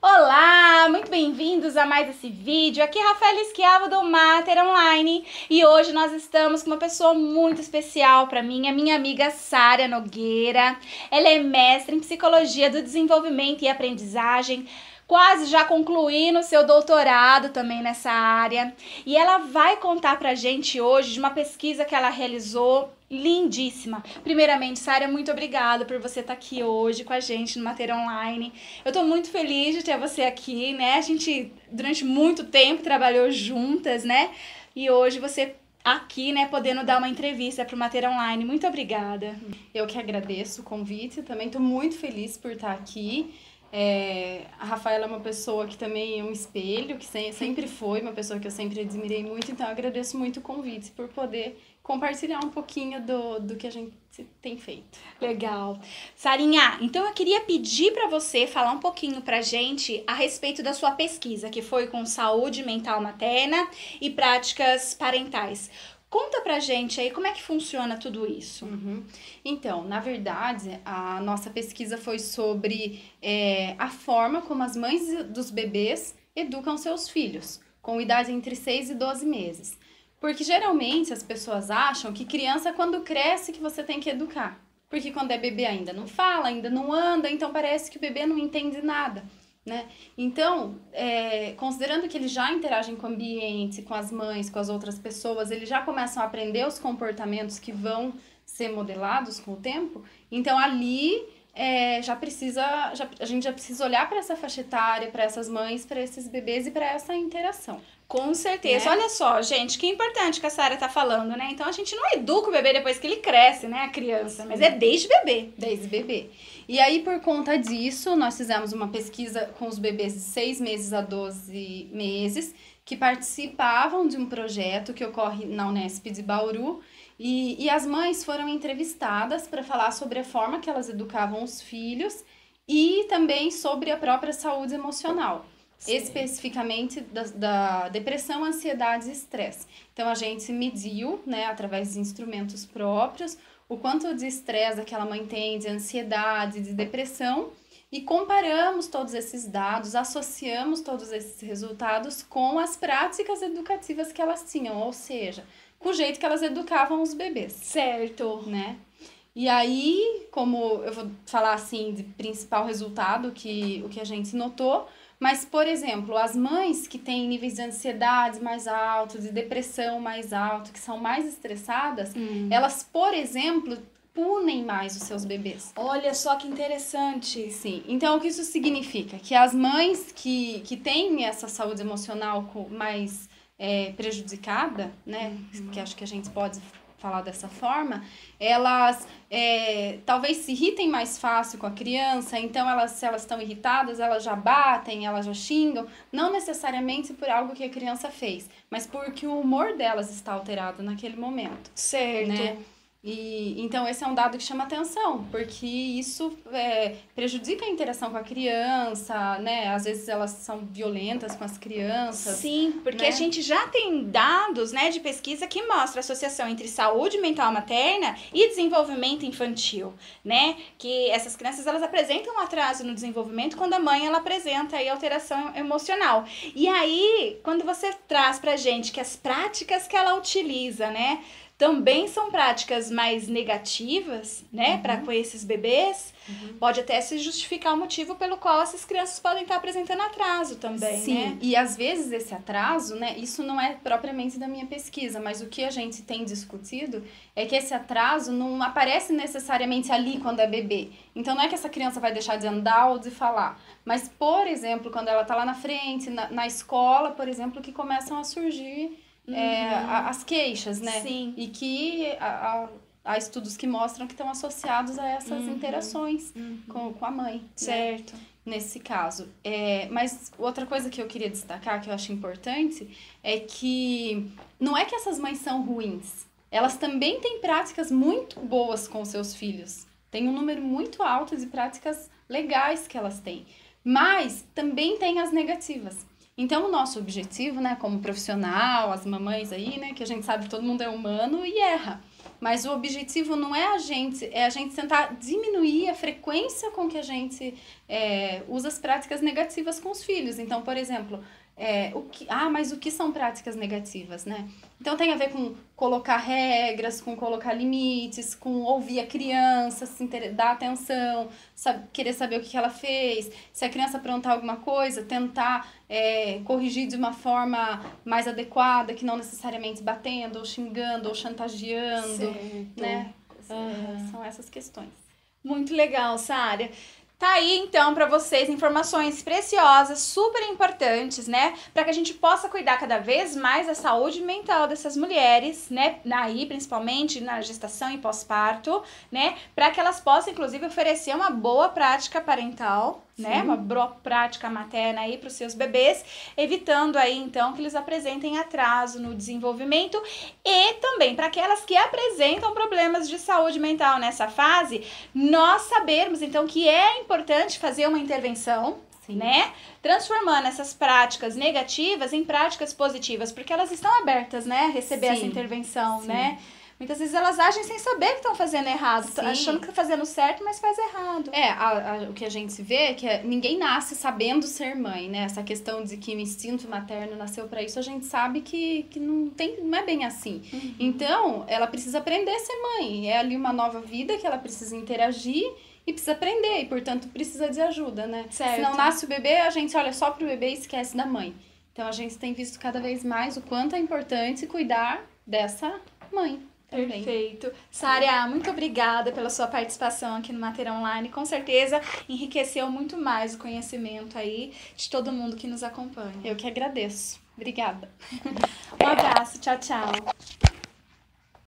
Olá, muito bem-vindos a mais esse vídeo. Aqui é Rafael Esquiavo do Mater Online e hoje nós estamos com uma pessoa muito especial para mim, a minha amiga Sara Nogueira. Ela é mestre em Psicologia do Desenvolvimento e Aprendizagem, quase já concluindo seu doutorado também nessa área. E ela vai contar pra gente hoje de uma pesquisa que ela realizou lindíssima. Primeiramente, Sara, muito obrigada por você estar aqui hoje com a gente no Mater Online. Eu estou muito feliz de ter você aqui, né? A gente durante muito tempo trabalhou juntas, né? E hoje você aqui, né, podendo dar uma entrevista para o Mater Online. Muito obrigada. Eu que agradeço o convite, também estou muito feliz por estar aqui. É, a Rafaela é uma pessoa que também é um espelho, que sempre foi uma pessoa que eu sempre admirei muito, então eu agradeço muito o convite por poder compartilhar um pouquinho do, do que a gente tem feito. Legal. Sarinha, então eu queria pedir para você falar um pouquinho pra gente a respeito da sua pesquisa, que foi com saúde mental materna e práticas parentais. Conta pra gente aí como é que funciona tudo isso. Uhum. Então, na verdade, a nossa pesquisa foi sobre é, a forma como as mães dos bebês educam seus filhos, com idade entre 6 e 12 meses. Porque geralmente as pessoas acham que criança quando cresce que você tem que educar. Porque quando é bebê ainda não fala, ainda não anda, então parece que o bebê não entende nada. Né? Então, é, considerando que eles já interagem com o ambiente, com as mães, com as outras pessoas, eles já começam a aprender os comportamentos que vão ser modelados com o tempo, então ali é, já precisa, já, a gente já precisa olhar para essa faixa etária, para essas mães, para esses bebês e para essa interação. Com certeza. Né? Olha só, gente, que importante que a Sara tá falando, né? Então a gente não educa o bebê depois que ele cresce, né? A criança, mas é desde bebê. Desde bebê. E aí, por conta disso, nós fizemos uma pesquisa com os bebês de 6 meses a 12 meses, que participavam de um projeto que ocorre na Unesp de Bauru. E, e as mães foram entrevistadas para falar sobre a forma que elas educavam os filhos e também sobre a própria saúde emocional. Sim. especificamente da, da, depressão, ansiedade e estresse. Então a gente mediu, né, através de instrumentos próprios, o quanto de estresse aquela mãe tem, de ansiedade, de depressão, e comparamos todos esses dados, associamos todos esses resultados com as práticas educativas que elas tinham, ou seja, com o jeito que elas educavam os bebês. Certo. Né? E aí, como eu vou falar assim de principal resultado que o que a gente notou, mas, por exemplo, as mães que têm níveis de ansiedade mais altos, de depressão mais alto, que são mais estressadas, hum. elas, por exemplo, punem mais os seus bebês. Olha só que interessante. Sim. Então, o que isso significa? Que as mães que, que têm essa saúde emocional mais é, prejudicada, né? Uhum. Que acho que a gente pode falar dessa forma, elas é, talvez se irritem mais fácil com a criança, então elas, se elas estão irritadas, elas já batem, elas já xingam, não necessariamente por algo que a criança fez, mas porque o humor delas está alterado naquele momento. Certo. Né? E, então, esse é um dado que chama atenção, porque isso é, prejudica a interação com a criança, né? Às vezes elas são violentas com as crianças. Sim, porque né? a gente já tem dados né, de pesquisa que mostra a associação entre saúde mental materna e desenvolvimento infantil, né? Que essas crianças elas apresentam um atraso no desenvolvimento quando a mãe ela apresenta aí alteração emocional. E aí, quando você traz pra gente que as práticas que ela utiliza, né? Também são práticas mais negativas, né, uhum. para com esses bebês, uhum. pode até se justificar o motivo pelo qual essas crianças podem estar apresentando atraso também, Sim, né? e às vezes esse atraso, né, isso não é propriamente da minha pesquisa, mas o que a gente tem discutido é que esse atraso não aparece necessariamente ali quando é bebê. Então não é que essa criança vai deixar de andar ou de falar, mas, por exemplo, quando ela está lá na frente, na, na escola, por exemplo, que começam a surgir uhum. é, a, as queixas, né? Sim. E que a, há estudos que mostram que estão associados a essas uhum. interações uhum. Com, com a mãe. Né? Certo. Né? Nesse caso. É, mas outra coisa que eu queria destacar, que eu acho importante, é que não é que essas mães são ruins. Elas também têm práticas muito boas com seus filhos. Tem um número muito alto de práticas legais que elas têm. Mas também tem as negativas. Então, o nosso objetivo, né, como profissional, as mamães aí, né, que a gente sabe que todo mundo é humano e erra. Mas o objetivo não é a gente, é a gente tentar diminuir a frequência com que a gente é, usa as práticas negativas com os filhos. Então, por exemplo, é, o que, ah, mas o que são práticas negativas, né? Então tem a ver com colocar regras, com colocar limites, com ouvir a criança, se inter... dar atenção, sabe, querer saber o que ela fez. Se a criança aprontar alguma coisa, tentar é, corrigir de uma forma mais adequada, que não necessariamente batendo, ou xingando, ou chantageando, certo. né? Uhum. São essas questões. Muito legal, Sária. Tá aí então para vocês informações preciosas, super importantes, né, para que a gente possa cuidar cada vez mais da saúde mental dessas mulheres, né, aí principalmente na gestação e pós-parto, né, para que elas possam inclusive oferecer uma boa prática parental, né? Uma boa prática materna aí para os seus bebês, evitando aí então que eles apresentem atraso no desenvolvimento e também para aquelas que apresentam problemas de saúde mental nessa fase, nós sabermos então que é importante fazer uma intervenção Sim. né? Transformando essas práticas negativas em práticas positivas, porque elas estão abertas, né? A receber Sim. essa intervenção, Sim. né? Muitas vezes elas agem sem saber que estão fazendo errado, Sim. achando que estão fazendo certo, mas faz errado. É, a, a, o que a gente vê é que é, ninguém nasce sabendo ser mãe, né? Essa questão de que o instinto materno nasceu para isso, a gente sabe que, que não, tem, não é bem assim. Uhum. Então, ela precisa aprender a ser mãe. É ali uma nova vida que ela precisa interagir e precisa aprender, e portanto precisa de ajuda, né? Certo. Se não nasce o bebê, a gente olha só pro bebê e esquece da mãe. Então a gente tem visto cada vez mais o quanto é importante cuidar dessa mãe. Também. Perfeito. Sária, muito obrigada pela sua participação aqui no Mater Online. Com certeza enriqueceu muito mais o conhecimento aí de todo mundo que nos acompanha. Eu que agradeço. Obrigada. um abraço. Tchau, tchau.